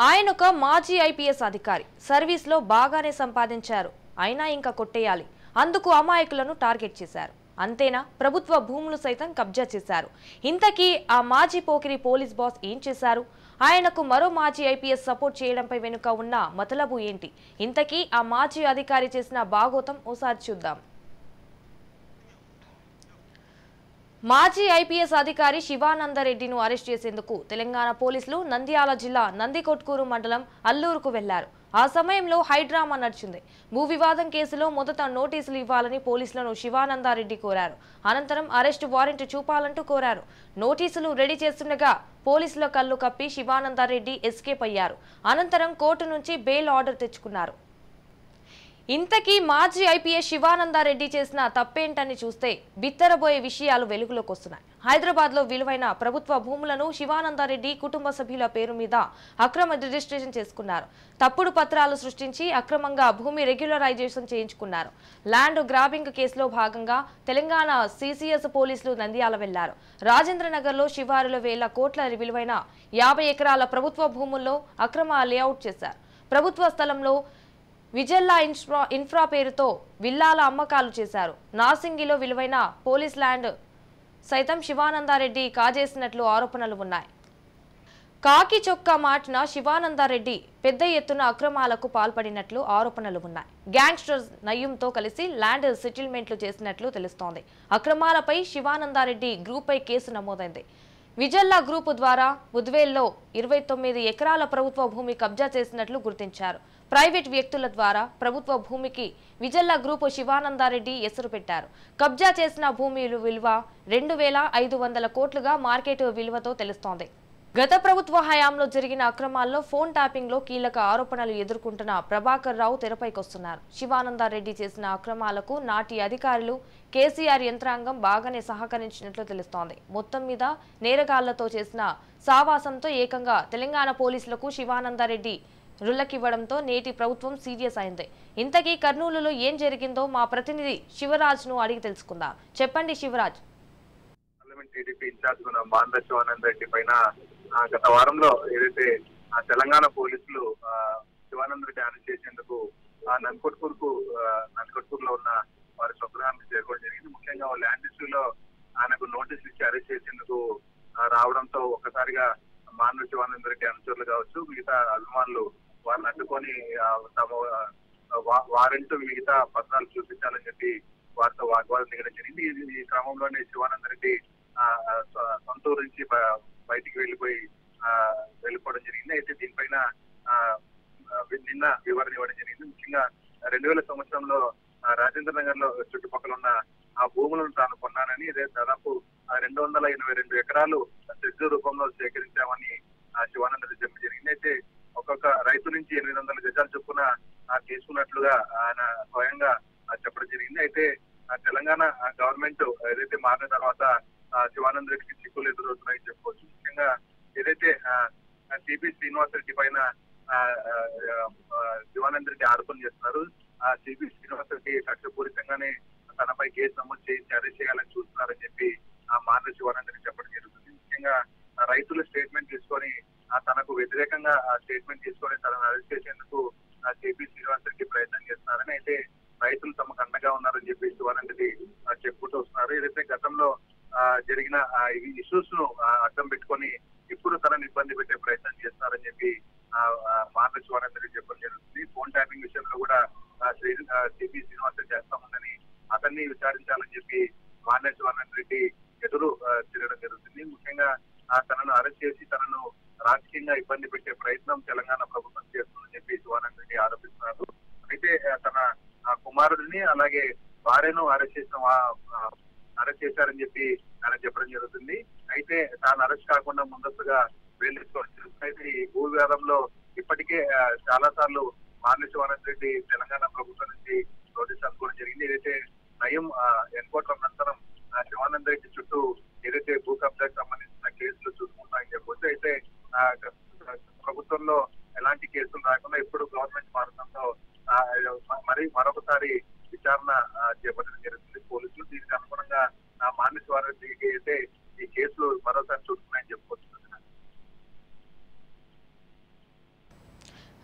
ఆయన ఒక మాజీ ఐపీఎస్ అధికారి. సర్వీస్లో బాగానే సంపాదించారు. అయినా ఇంకా కొట్టేయాలి. అందుకు అమాయకులను టార్గెట్ చేశారు. అంతేనా? ప్రభుత్వ భూములు సైతం కబ్జా చేశారు. ఇంతకీ ఆ మాజీ పోకిరి పోలీస్ బాస్ ఏం చేశారు? ఆయనకు మరో మాజీ ఐపీఎస్ సపోర్ట్ చేయడంపై వెనుక ఉన్న మతలబు ఏంటి? ఇంతకీ ఆ మాజీ అధికారి చేసిన బాగోతం ఓసారి చూద్దాం. మాజీ ఐపీఎస్ అధికారి శివానందరెడ్డిను అరెస్ట్ చేసేందుకు తెలంగాణ పోలీసులు నంద్యాల జిల్లా నందికొట్కూరు మండలం అల్లూరుకు వెళ్ళారు. ఆ సమయంలో హైడ్రామా నడిచింది. భూ వివాదం కేసులో మొదట నోటీసులు ఇవ్వాలని పోలీసులను శివానందారెడ్డి కోరారు. అనంతరం అరెస్ట్ వారెంట్ చూపాలంటూ కోరారు. నోటీసులు రెడీ చేస్తుండగా పోలీసుల కళ్ళు కప్పి శివానందారెడ్డి ఎస్కేప్ అయ్యారు. అనంతరం కోర్టు నుంచి బెయిల్ ఆర్డర్ తెచ్చుకున్నారు. ఇంతకీ మాజీ ఐపీఎస్ శివానందారెడ్డి చేసిన తప్పేంటని చూస్తే బిత్తరబోయే విషయాలు వెలుగులోకి వస్తున్నాయి. హైదరాబాద్లో విలువైన ప్రభుత్వ భూములను శివానందారెడ్డి కుటుంబ సభ్యుల పేరు మీద అక్రమ రిజిస్ట్రేషన్ చేసుకున్నారు. తప్పుడు పత్రాలు సృష్టించి అక్రమంగా భూమి రెగ్యులరైజేషన్ చేయించుకున్నారు. ల్యాండ్ గ్రాబింగ్ కేసులో భాగంగా తెలంగాణ సిసిఎస్ పోలీసులు నంద్యాల వెళ్ళారు. రాజేంద్ర నగర్లో శివారులో వేల కోట్ల విలువైన యాభై ఎకరాల ప్రభుత్వ భూముల్లో అక్రమ లేఅవుట్ చేశారు. ప్రభుత్వ స్థలంలో విజల్లా ఇన్ఫ్రా ఇన్ఫ్రా పేరుతో విల్లాల అమ్మకాలు చేశారు. నాసింగిలో విలువైన పోలీస్ ల్యాండ్ సైతం శివానందారెడ్డి కాజేసినట్లు ఆరోపణలు ఉన్నాయి. కాకి చొక్కా మాటిన శివానందారెడ్డి పెద్ద ఎత్తున అక్రమాలకు పాల్పడినట్లు ఆరోపణలు ఉన్నాయి. గ్యాంగ్స్టర్స్ నయ్యంతో కలిసి ల్యాండ్ సెటిల్మెంట్లు చేసినట్లు తెలుస్తోంది. అక్రమాలపై శివానందారెడ్డి గ్రూప్పై కేసు నమోదైంది. విజల్లా గ్రూపు ద్వారా ఉద్వేల్లో ఇరవై తొమ్మిది ఎకరాల ప్రభుత్వ భూమి కబ్జా చేసినట్లు గుర్తించారు. ప్రైవేట్ వ్యక్తుల ద్వారా ప్రభుత్వ భూమికి విజల్లా గ్రూపు శివానందారెడ్డి ఎసురు పెట్టారు. కబ్జా చేసిన భూమి విలువ రెండు వేల ఐదు వందల కోట్లుగా మార్కెట్ విలువతో తెలుస్తోంది. గత ప్రభుత్వ హయాంలో జరిగిన అక్రమాల్లో ఫోన్ ట్యాపింగ్లో కీలక ఆరోపణలు ఎదుర్కొంటున్న ప్రభాకర్ రావు తెరపైకొస్తున్నారు. శివానందారెడ్డి చేసిన అక్రమాలకు నాటి అధికారులు కేసీఆర్ యంత్రాంగం బాగానే సహకరించినట్లు తెలుస్తోంది. మొత్తం మీద నేరగాళ్ళతో చేసిన సావాసంతో ఏకంగా తెలంగాణ పోలీసులకు శివానందారెడ్డి రుల్లకివ్వడంతో నేటి ప్రభుత్వం సీరియస్ అయింది. ఇంతకీ కర్నూలులో ఏం జరిగిందో మా ప్రతినిధి శివరాజ్ను అడిగి తెలుసుకుందాం. చెప్పండి శివరాజ్. టీడీపీ ఇన్ఛార్జ్ శివానంద్ రెడ్డి పైన గత వారంలో ఏదైతే ఆ తెలంగాణ పోలీసులు శివానంద్ రెడ్డి అరెస్ట్ చేసేందుకు ఆ నన్కొట్పూర్లో ఉన్న వారి స్వగృహానికి చేరుకోవడం జరిగింది. ముఖ్యంగా ల్యాండ్ ల్యాండ్ ఇష్యూలో ఆయనకు నోటీసులు ఇచ్చి అరెస్ట్ చేసేందుకు రావడంతో ఒక్కసారిగా మానవ శివానంద్ రెడ్డి అనుచరులు కావచ్చు మిగతా అభిమానులు వారిని అడ్డుకొని తమ ఆ, వారెంట్ మిగతా పత్రాలు చూపించాలని చెప్పి వారితో వాగ్వాదం దిగడం జరిగింది. ఈ క్రమంలోనే శివానంద రెడ్డి సొంతూరు సొ- సొంత ఊరు నుంచి బయటికి వెళ్ళిపోయి వెళ్ళిపోవడం జరిగింది. అయితే దీనిపైన నిన్న వివరణ ఇవ్వడం జరిగింది. ముఖ్యంగా రెండు వేల సంవత్సరంలో రాజేంద్ర నగర్లో చుట్టుపక్కల ఉన్న ఆ భూములను తాను కొన్నానని ఇదే దాదాపు రెండు వందల ఎనభై రెండు ఎకరాలు సెజ్జు రూపంలో సేకరించామని ఆ, శివానంద రెడ్డి చెప్పడం జరిగింది అయితే ఒక్కొక్క రైతు నుంచి ఎనిమిది వందల గజాలు చొప్పున ఉన్నట్లుగా ఆయన స్వయంగా చెప్పడం జరిగింది. అయితే ఆ, తెలంగాణ ఆ, గవర్నమెంట్ ఏదైతే మారిన తర్వాత ఆ, శివానంద రెడ్డికి చిక్కులు ఎదురవుతున్నాయని చెప్పుకోవచ్చు. ముఖ్యంగా ఏదైతే సిపి శ్రీనివాస్ రెడ్డి పైన శివానంద్ శివానంద రెడ్డి ఆరోపణ చేస్తున్నారు. ఆ సిపి శ్రీనివాస్ రెడ్డి కక్షపూరితంగానే తనపై కేసు నమోదు చేసి అరెస్ట్ చేయాలని చూస్తున్నారని చెప్పి ఆ మానవ శివానంద్ రెడ్డి చెప్పడం జరుగుతుంది. ముఖ్యంగా రైతుల స్టేట్మెంట్ తీసుకొని ఆ, తనకు వ్యతిరేకంగా ఆ స్టేట్మెంట్ తీసుకొని తనను అరెస్ట్ చేసి ఆ సిపి శ్రీనివాస్ రెడ్డి ప్రయత్నం చేస్తున్నారని అయితే రైతులు తమకు అండగా ఉన్నారని చెప్పి శివానంద రెడ్డి ఆ, చెప్పుకుంటూ వస్తున్నారు ఏదైతే గతంలో ఆ, జరిగిన ఈ ఇష్యూస్ను అడ్డం పెట్టుకొని ఇప్పుడు తనని ఇబ్బంది పెట్టే ప్రయత్నం చేస్తున్నారని చెప్పి ఆ, ఆ, రెడ్డి చెప్పడం జరుగుతుంది. ఫోన్ ట్యాపింగ్ విషయంలో కూడా శ్రీ సిపి శ్రీనివాస చేస్తామని అతన్ని విచారించాలని చెప్పి మాన్య శివానంద రెడ్డి ఎదురు తిరగడం జరుగుతుంది. ముఖ్యంగా ఆ, తనను అరెస్ట్ చేసి తనను రాజకీయంగా ఇబ్బంది పెట్టే ప్రయత్నం తెలంగాణ ప్రభుత్వం చేస్తుందని చెప్పి శివానంద రెడ్డి ఆరోపిస్తున్నారు. అయితే తన కుమారుడిని అలాగే భార్యను అరెస్ట్ చేసిన అరెస్ట్ చేశారని చెప్పి ఆయన చెప్పడం జరుగుతుంది. అయితే తాను అరెస్ట్ కాకుండా ముందస్తుగా వేధించుకోవడం జరుగుతుంది అయితే ఈ భూ వివాదంలో ఇప్పటికే చాలా సార్లు మాన్య శివానంద్ రెడ్డి తెలంగాణ ప్రభుత్వం నుంచి నోటీస్ అనుకోవడం జరిగింది. ఏదైతే నయం ఎన్కౌంటర్ అనంతరం ఆ, శివానంద రెడ్డి చుట్టూ ఏదైతే భూ కబ్జాకు సంబంధించిన కేసులు చూసుకుంటామని చెప్పొచ్చు అయితే ఆ, గ- ప్రభుత్వంలో ఎలాంటి కేసులు రాకుండా ఇప్పుడు గవర్నమెంట్ మారడంతో ఆ, మ- మరి మరొకసారి విచారణ ఆ, చేపట్టడం జరుగుతుంది పోలీసులు దీనికి అనుగుణంగా ఆ, మాన్య శివానంద రెడ్డికి అయితే ఈ కేసులు మరోసారి చూస్తున్నాయని చెప్పుకోవచ్చు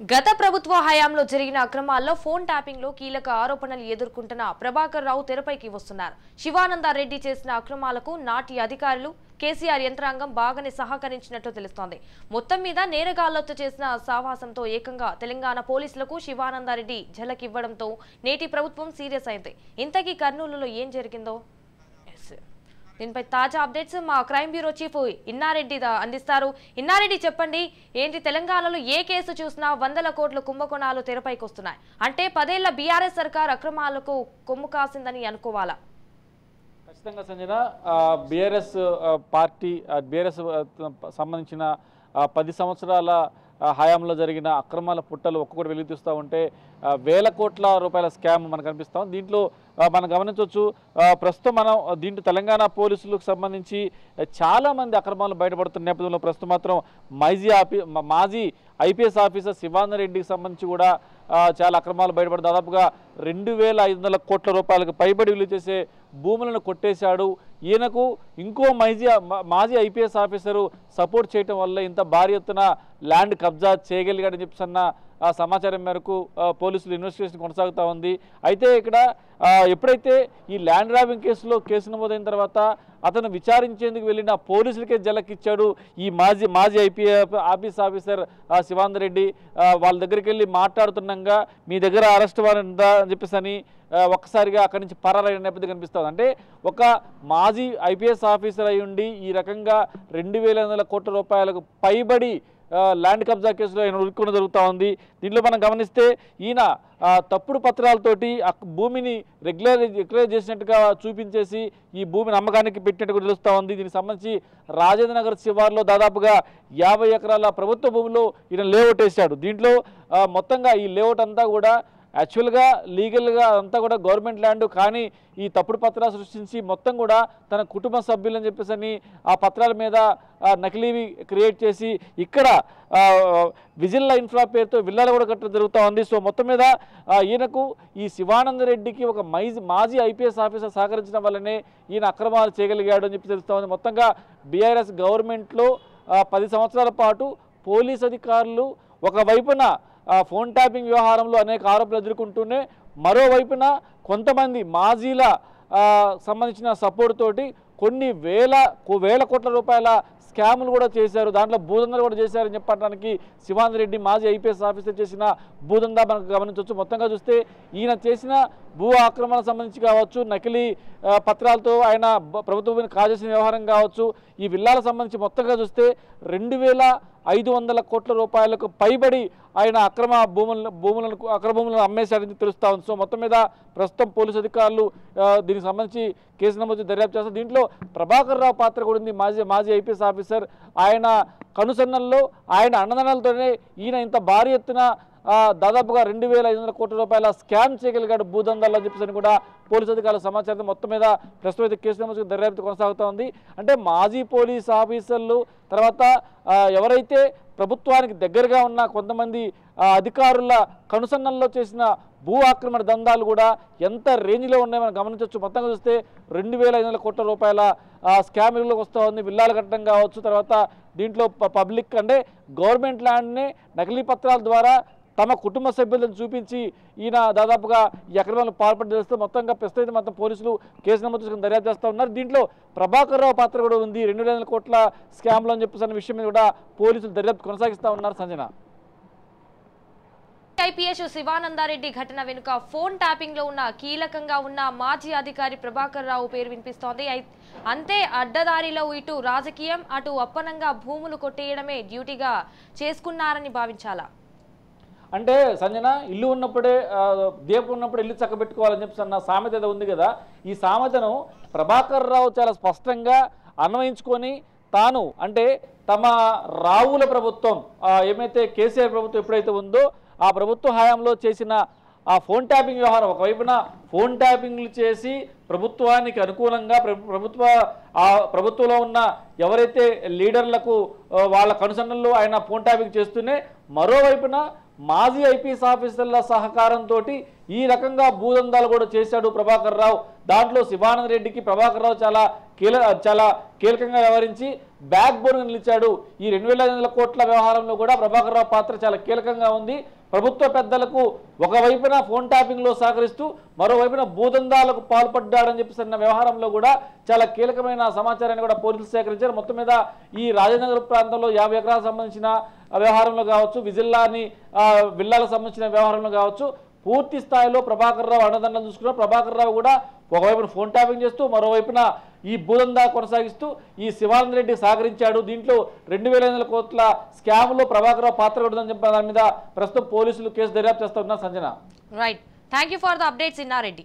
గత ప్రభుత్వ హయాంలో జరిగిన అక్రమాల్లో ఫోన్ ట్యాపింగ్లో కీలక ఆరోపణలు ఎదుర్కొంటున్న ప్రభాకర్ రావు తెరపైకి వస్తున్నారు. శివానందారెడ్డి చేసిన అక్రమాలకు నాటి అధికారులు కేసీఆర్ యంత్రాంగం బాగానే సహకరించినట్లు తెలుస్తోంది. మొత్తం మీద నేరగాళ్ళతో చేసిన సావాసంతో ఏకంగా తెలంగాణ పోలీసులకు శివానందారెడ్డి ఝలకివ్వడంతో నేటి ప్రభుత్వం సీరియస్ అయింది. ఇంతకీ కర్నూలులో ఏం జరిగిందో? దీనిపై తాజా అప్డేట్స్ మా క్రైమ్ బ్యూరో చీఫ్ ఇన్నారెడ్డి అందిస్తారు. ఇన్నారెడ్డి చెప్పండి ఏంటి తెలంగాణలో ఏ కేసు చూసినా వందల కోట్ల కుంభకోణాలు తెరపైకి వస్తున్నాయి. అంటే పదేళ్ళ బీఆర్ఎస్ సర్కార్ అక్రమాలకు కొమ్ము కాసిందని అనుకోవాలా? ఖచ్చితంగా సంజన బీఆర్ఎస్ పార్టీ బీఆర్ఎస్ సంబంధించిన పది సంవత్సరాల హయాంలో జరిగిన అక్రమాల పుట్టలు ఒక్కొక్కటి వెలుగుతీస్తూ ఉంటే వేల కోట్ల రూపాయల స్కామ్ మనకు కనిపిస్తాం దీంట్లో మనం గమనించవచ్చు ప్రస్తుతం మనం దీంట్లో తెలంగాణ పోలీసులకు సంబంధించి చాలామంది అక్రమాలు బయటపడుతున్న నేపథ్యంలో ప్రస్తుతం మాత్రం మైజీ ఆఫీ మాజీ ఐపీఎస్ ఆఫీసర్ శివాన రెడ్డికి సంబంధించి కూడా చాలా అక్రమాలు బయటపడి దాదాపుగా రెండు వేల ఐదు వందల కోట్ల రూపాయలకు పైబడి విలువ చేసే భూములను కొట్టేశాడు. ఈయనకు ఇంకో మాజీ మాజీ ఐపీఎస్ ఆఫీసరు సపోర్ట్ చేయటం వల్ల ఇంత భారీ ఎత్తున ల్యాండ్ కబ్జా చేయగలిగాడని చెప్పి అన్న ఆ సమాచారం మేరకు పోలీసులు ఇన్వెస్టిగేషన్ కొనసాగుతూ ఉంది. అయితే ఇక్కడ ఎప్పుడైతే ఈ ల్యాండ్ రాబింగ్ కేసులో కేసు నమోదైన తర్వాత అతను విచారించేందుకు వెళ్ళిన పోలీసులకే జలకిచ్చాడు ఈ మాజీ మాజీ ఐపీ ఆఫీస్ ఆఫీసర్ ఆ, రెడ్డి. వాళ్ళ దగ్గరికి వెళ్ళి మాట్లాడుతున్నాగా మీ దగ్గర అరెస్ట్ వారెంట్ ఉందా? అని చెప్పేసి అని ఒక్కసారిగా అక్కడి నుంచి పరారైన నేపథ్యం కనిపిస్తుంది అంటే ఒక మాజీ ఐపీఎస్ ఆఫీసర్ అయి ఉండి ఈ రకంగా రెండు వేల వందల కోట్ల రూపాయలకు పైబడి ల్యాండ్ కబ్జా కేసులో ఆయన ఉరుక్కుని జరుగుతూ ఉంది. దీంట్లో మనం గమనిస్తే ఈయన తప్పుడు పత్రాలతోటి ఆ భూమిని రెగ్యులర్ రెగ్యులర్ చేసినట్టుగా చూపించేసి ఈ భూమిని అమ్మకానికి పెట్టినట్టుగా తెలుస్తూ ఉంది. దీనికి సంబంధించి రాజేంద్ర నగర్ శివార్లో దాదాపుగా యాభై ఎకరాల ప్రభుత్వ భూమిలో ఈయన లేఅవుట్ వేశాడు. దీంట్లో మొత్తంగా ఈ లేఅవుట్ అంతా కూడా యాక్చువల్గా లీగల్గా అంతా కూడా గవర్నమెంట్ ల్యాండ్ కానీ ఈ తప్పుడు పత్రాలు సృష్టించి మొత్తం కూడా తన కుటుంబ సభ్యులని చెప్పేసి అని ఆ పత్రాల మీద నకిలీవి క్రియేట్ చేసి ఇక్కడ ఆ, విజిల్లా ఇన్ఫ్రా పేరుతో విల్లాలు కూడా కట్టడం జరుగుతూ ఉంది. సో మొత్తం మీద ఈయనకు ఈ శివానంద రెడ్డికి ఒక మైజ్ మాజీ ఐపీఎస్ ఆఫీసర్ సహకరించడం వల్లనే ఈయన అక్రమాలు చేయగలిగాడు అని చెప్పి తెలుస్తూ ఉంది. మొత్తంగా బీఆర్ఎస్ గవర్నమెంట్లో పది సంవత్సరాల పాటు పోలీస్ అధికారులు ఒకవైపున ఫోన్ ట్యాపింగ్ వ్యవహారంలో అనేక ఆరోపణలు ఎదుర్కొంటూనే మరోవైపున కొంతమంది మాజీల సంబంధించిన సపోర్ట్ తోటి కొన్ని వేల వేల కోట్ల రూపాయల స్కాములు కూడా చేశారు. దాంట్లో భూదందాలు కూడా చేశారని చెప్పడానికి శివాంత్ రెడ్డి మాజీ ఐపీఎస్ ఆఫీసర్ చేసిన భూదందా మనకు గమనించవచ్చు. మొత్తంగా చూస్తే ఈయన చేసిన భూ ఆక్రమణ సంబంధించి కావచ్చు నకిలీ పత్రాలతో ఆయన ప్రభుత్వం కాజేసిన వ్యవహారం కావచ్చు ఈ విల్లాల సంబంధించి మొత్తంగా చూస్తే రెండు వేల ఐదు వందల కోట్ల రూపాయలకు పైబడి ఆయన అక్రమ భూములను భూములను అక్రభూములను అమ్మేశారని తెలుస్తా ఉంది. సో మొత్తం మీద ప్రస్తుతం పోలీసు అధికారులు దీనికి సంబంధించి కేసు నమోదు దర్యాప్తు చేస్తారు. దీంట్లో ప్రభాకర్ రావు పాత్ర కూడా ఉంది. మాజీ మాజీ ఐపీఎస్ ఆఫీసర్. ఆయన కనుసన్నల్లో ఆయన అన్నదానాలతోనే ఈయన ఇంత భారీ ఎత్తున దాదాపుగా రెండు వేల ఐదు వందల కోట్ల రూపాయల స్కామ్ చేయగలిగాడు భూదందాలు అని చెప్పేసి కూడా పోలీసు అధికారుల సమాచారం మొత్తం మీద ప్రస్తుతం అయితే కేసు నమోదు దర్యాప్తు కొనసాగుతూ ఉంది. అంటే మాజీ పోలీస్ ఆఫీసర్లు తర్వాత ఎవరైతే ప్రభుత్వానికి దగ్గరగా ఉన్న కొంతమంది అధికారుల కనుసన్నల్లో చేసిన భూ ఆక్రమణ దందాలు కూడా ఎంత రేంజ్లో ఉన్నాయో మనం గమనించవచ్చు మొత్తంగా చూస్తే రెండు వేల ఐదు వందల కోట్ల రూపాయల ఆ, స్కామింగ్లోకి వస్తూ ఉంది. విల్లాలు కట్టడం కావచ్చు తర్వాత దీంట్లో ప- పబ్లిక్ అంటే గవర్నమెంట్ ల్యాండ్ని నకిలీ పత్రాల ద్వారా తమ కుటుంబ సభ్యులను చూపించి ఈయన దాదాపుగా ఈ పాల్పడి తెలుస్తూ మొత్తంగా ప్రస్తుతం మొత్తం పోలీసులు కేసు నమోదు చేసుకుని దర్యాప్తు చేస్తూ ఉన్నారు. దీంట్లో ప్రభాకర్ రావు పాత్ర కూడా ఉంది. రెండు వేల కోట్ల స్కామ్లు అని చెప్పేసి విషయం మీద కూడా పోలీసులు దర్యాప్తు కొనసాగిస్తూ ఉన్నారు సంజన. ఐపీఎస్ శివానందారెడ్డి ఘటన వెనుక ఫోన్ ట్యాపింగ్లో ఉన్న కీలకంగా ఉన్న మాజీ అధికారి ప్రభాకర్ రావు పేరు వినిపిస్తోంది. అంతే అడ్డదారిలో ఇటు రాజకీయం అటు అప్పనంగా భూములు కొట్టేయడమే డ్యూటీగా చేసుకున్నారని భావించాలా? అంటే సంజన ఇల్లు ఉన్నప్పుడే దీపం ఉన్నప్పుడు ఇల్లు చక్కబెట్టుకోవాలని చెప్పి అన్న సామెత ఏదో ఉంది కదా. ఈ సామెతను ప్రభాకర్ రావు చాలా స్పష్టంగా అన్వయించుకొని తాను అంటే తమ రావుల ప్రభుత్వం ఏమైతే కేసీఆర్ ప్రభుత్వం ఎప్పుడైతే ఉందో ఆ ప్రభుత్వ హయాంలో చేసిన ఆ ఫోన్ ట్యాపింగ్ వ్యవహారం ఒకవైపున ఫోన్ ట్యాపింగ్లు చేసి ప్రభుత్వానికి అనుకూలంగా ప్రభుత్వ ఆ ప్రభుత్వంలో ఉన్న ఎవరైతే లీడర్లకు వాళ్ళ కనుసన్నల్లో ఆయన ఫోన్ ట్యాపింగ్ చేస్తూనే మరోవైపున మాజీ ఐపీఎస్ ఆఫీసర్ల సహకారంతో ఈ రకంగా భూదందాలు కూడా చేశాడు ప్రభాకర్ రావు. దాంట్లో శివానంద రెడ్డికి ప్రభాకర్ రావు చాలా కీల చాలా కీలకంగా వ్యవహరించి బ్యాక్ బోర్డ్గా నిలిచాడు. ఈ రెండు వేల ఐదు వందల కోట్ల వ్యవహారంలో కూడా ప్రభాకర్ రావు పాత్ర చాలా కీలకంగా ఉంది. ప్రభుత్వ పెద్దలకు ఒకవైపున ఫోన్ ట్యాపింగ్లో సహకరిస్తూ మరోవైపున భూదందాలకు పాల్పడ్డాడని చెప్పేసి అన్న వ్యవహారంలో కూడా చాలా కీలకమైన సమాచారాన్ని కూడా పోలీసులు సేకరించారు. మొత్తం మీద ఈ రాజనగర్ ప్రాంతంలో యాభై ఎకరాలకు సంబంధించిన వ్యవహారంలో కావచ్చు విజిల్లాని విల్లాలకు సంబంధించిన వ్యవహారంలో కావచ్చు పూర్తి స్థాయిలో ప్రభాకర్ రావు అన్నదండలు చూసుకున్నారు ప్రభాకర్ రావు కూడా ఒకవైపున ఫోన్ ట్యాపింగ్ చేస్తూ మరోవైపున ఈ భూదందా కొనసాగిస్తూ ఈ శివానంద రెడ్డి సహకరించాడు. దీంట్లో రెండు వేల ఐదు వందల కోట్ల స్కామ్లో ప్రభాకర్ రావు పాత్ర ఉందని చెప్పిన దాని మీద ప్రస్తుతం పోలీసులు కేసు దర్యాప్తు చేస్తున్నారు Sanjana. Right thank you for the updates Innareddy